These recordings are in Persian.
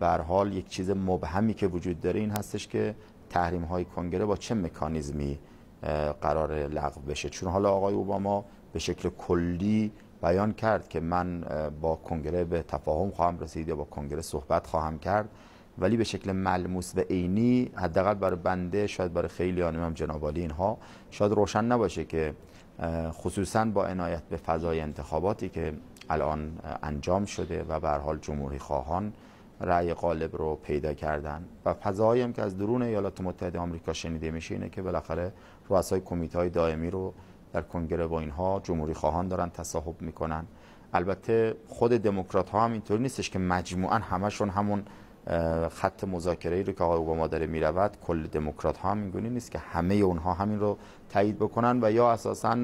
بر حال یک چیز مبهمی که وجود داره این هستش که تحریم های کنگره با چه مکانیزمی قرار لغو بشه؟ چون حالا آقای اوباما به شکل کلی بیان کرد که من با کنگره به تفاهم خواهم رسید یا با کنگره صحبت خواهم کرد ولی به شکل ملموس و عینی حداقل برای بنده شاید برای خیلی هم جنابالی اینها شاید روشن نباشه که خصوصا با عنایت به فضای انتخاباتی که الان انجام شده و به حال جمهوری خواهان رأی غالب رو پیدا کردن. و فضایی هم که از درون ایالات متحده آمریکا شنیده میشه اینه که بالاخره رؤسای کمیته های دائمی رو در کنگره با اینها جمهوری خواهان دارن تصاحب می‌کنن. البته خود دموکرات ها هم اینطور نیستش که مجموعا همشون همون خط مذاکره ای رو که آقای اوباما داره می‌رود کل دموکرات ها هم اینگونه نیست که همه اونها همین رو تایید بکنن و یا اساسا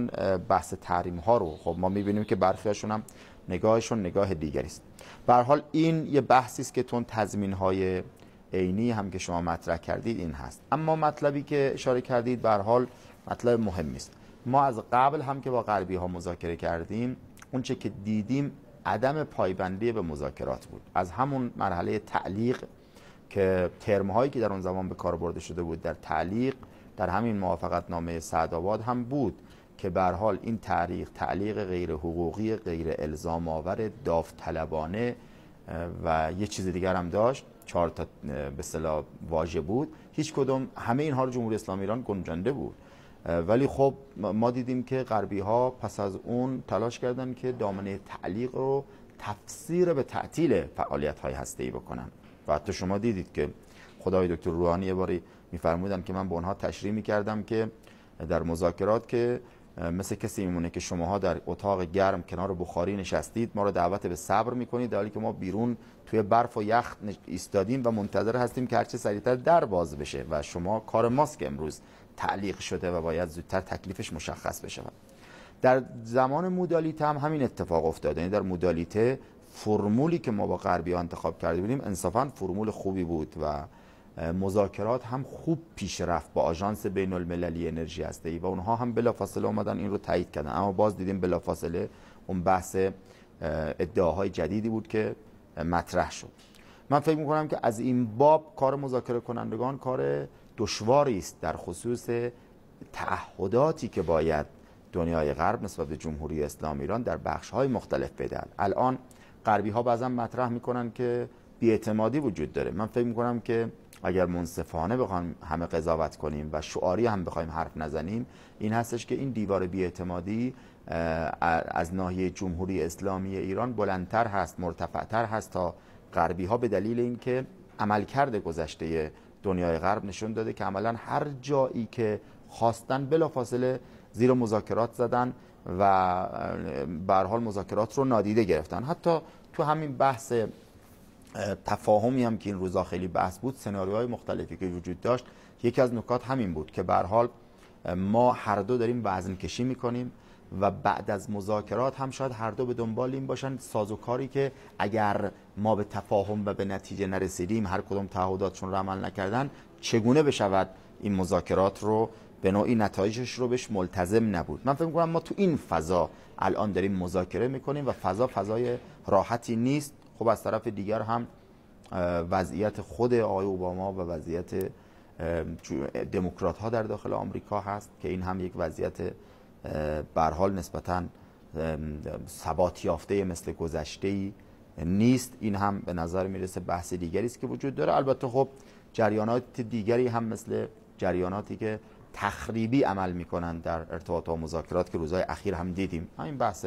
بحث تحریم ها رو. خب ما می‌بینیم که برخی هاشون هم نگاهشون نگاه دیگری است. به حال این یه بحثی است که تون تضمین های عینی هم که شما مطرح کردید این هست. اما مطلبی که اشاره کردید به حال مطلب مهمی است. ما از قبل هم که با غربی ها مذاکره کردیم اونچه که دیدیم عدم پایبندی به مذاکرات بود. از همون مرحله تعلیق که ترم هایی که در اون زمان به کار برده شده بود در تعلیق در همین موافقت نامه سعدآباد هم بود که به حال این تاریخ تعلیق غیر حقوقی غیر الزام آور داوطلبانه و یه چیز دیگر هم داشت. چهار تا به اصطلاح واژه بود. هیچ کدوم همه اینها رو جمهوری اسلامی ایران گنجانده بود. ولی خب ما دیدیم که غربی ها پس از اون تلاش کردن که دامنه تعلیق رو تفسیر به تعطیل فعالیت های هسته ای بکنن. و حتی شما دیدید که خدای دکتر روحانی یه باری میفرمودن که من به اونها تشریح می‌کردم که در مذاکرات که مثل کسی میمونه که شماها در اتاق گرم کنار بخاری نشستید ما رو دعوت به صبر می‌کنید در حالی که ما بیرون توی برف و یخ ایستادیم و منتظر هستیم که هرچه سریعتر در باز بشه و شما کار ماست که امروز تعلیق شده و باید زودتر تکلیفش مشخص بشه در زمان مودالیته هم همین اتفاق افتاده. یعنی در مودالیته فرمولی که ما با غربی انتخاب کرده بودیم انصافا فرمول خوبی بود و مذاکرات هم خوب پیش رفت با آژانس بین المللی انرژی هسته و اونها هم بلافاصله اومدن این رو تایید کردن. اما باز دیدیم بلافاصله اون بحث ادعاهای جدیدی بود که مطرح شد. من فکر می‌کنم که از این باب کار مذاکره کنندگان کار دشواری است در خصوص تعهداتی که باید دنیای غرب نسبت به جمهوری اسلامی ایران در بخش های مختلف بدهد. الان غربی ها بعضا مطرح می‌کنن که بیاعتمادی وجود داره. من فکر می‌کنم که اگر منصفانه بخوایم همه قضاوت کنیم و شعاری هم بخوایم حرف نزنیم این هستش که این دیوار بیاعتمادی از ناحیه جمهوری اسلامی ایران بلندتر هست مرتفعتر هست تا غربی ها به دلیل اینکه عملکرد گذشته دنیای غرب نشون داده که عملا هر جایی که خواستن بلافاصله زیر مذاکرات زدن و به حال مذاکرات رو نادیده گرفتن. حتی تو همین بحث تفاهمی هم که این روزا خیلی بحث بود سناریوهای مختلفی که وجود داشت. یکی از نکات همین بود که به حال ما هر دو داریم وزن کشی می‌کنیم و بعد از مذاکرات هم شاید هر دو به دنبال این باشن سازوکاری که اگر ما به تفاهم و به نتیجه نرسیدیم هر کدوم تعهداتشون رو عمل نکردن چگونه بشود این مذاکرات رو به نوعی نتایجش رو بهش ملتزم نبود؟ من فکر می‌کنم ما تو این فضا الان داریم مذاکره می‌کنیم و فضا فضای راحتی نیست. خب از طرف دیگر هم وضعیت خود آقای اوباما و وضعیت دموکرات ها در داخل آمریکا هست که این هم یک وضعیت برحال نسبتا ثبات یافته مثل گذشته نیست. این هم به نظر می‌رسه بحث دیگری است که وجود داره. البته خب جریانات دیگری هم مثل جریاناتی که تخریبی عمل می‌کنن در ارتباط با مذاکرات که روزهای اخیر هم دیدیم. همین بحث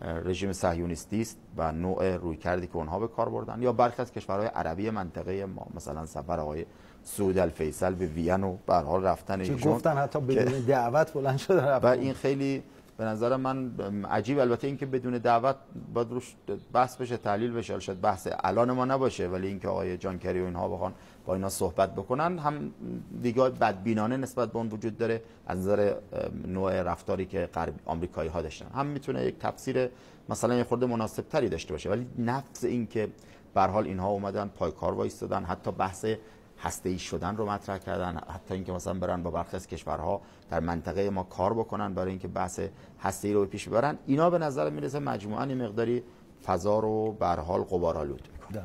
رژیم صهیونیستی است و نوع روی کردی که اونها به کار بردن. یا برخی از کشورهای عربی منطقه ما مثلا سفر آقای سعود الفیصل به وین و به حال رفتن ایشون گفتن حتی بدون دعوت بلند شده و این خیلی به نظر من عجیب البته اینکه بدون دعوت باید روش بحث بشه تحلیل بشه. شاید بحث الان ما نباشه ولی اینکه آقای جان کری و اینها بخوان با اینا صحبت بکنن هم دیگه بدبینانه نسبت به اون وجود داره از نظر نوع رفتاری که غرب آمریکایی ها داشتن. هم می‌تونه یک تفسیر مثلا یه خورده مناسب تری داشته باشه. ولی نفس این که به حال اینها اومدن پایکار وایستادن حتی بحث هسته ای شدن رو مطرح کردن حتی اینکه مثلا برن با برخی از کشورها در منطقه ما کار بکنن برای اینکه بحث هسته ای رو پیش ببرن. اینا به نظر می‌رسه مجموعا مقداری فضا رو به حال می‌کنه.